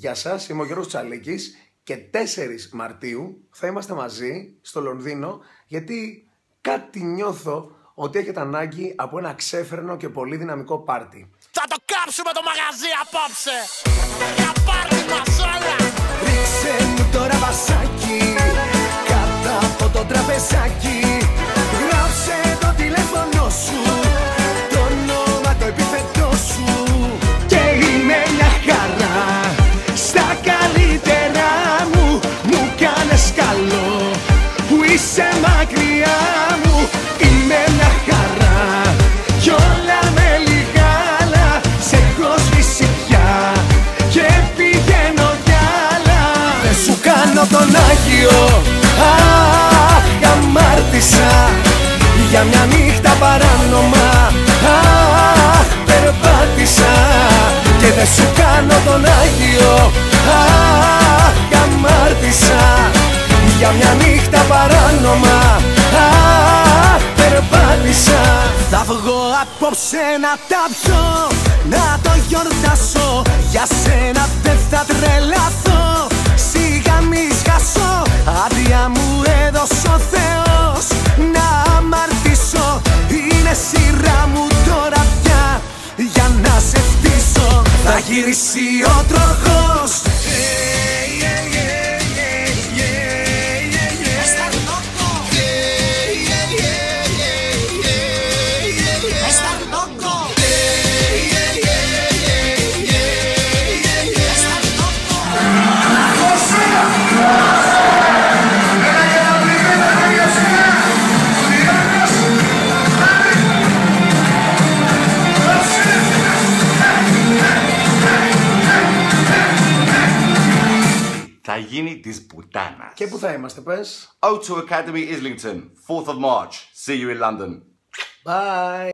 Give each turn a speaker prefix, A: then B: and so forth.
A: Γεια σας, είμαι ο Γιώργος Τσαλίκης και 4 Μαρτίου θα είμαστε μαζί στο Λονδίνο γιατί κάτι νιώθω ότι έχετε ανάγκη από ένα ξέφρενο και πολύ δυναμικό πάρτι.
B: Θα το κάψουμε το μαγαζί απόψε Για πάρτι μας όλα
C: είσαι μακριά μου Είμαι μια χαρά. Κι όλα με λιγάλα Σε έχω σβήσει πια. Και πηγαίνω κι άλλα Δεν σου κάνω τον Άγιο. Αχ, αμάρτησα Για μια νύχτα παράνομα. Αχ, περπάτησα. Και δεν σου κάνω τον Άγιο παράνομα Αχ, περπάτησα. Θα βγω απόψε να τα πιω Να το γιορτάσω. Για σένα δεν θα τρελαθώ. Σιγά μη σκάσω Άδεια μου έδωσε ο Θεός. Να αμαρτήσω Είναι σειρά μου τώρα πια. Για να σε φτύσω Θα γυρίσει ο τροχός
D: γίνει της πουτάνας.
A: Και πού θα είμαστε πες?
D: O2 Academy Islington, 4th of March. See you in London.
A: Bye!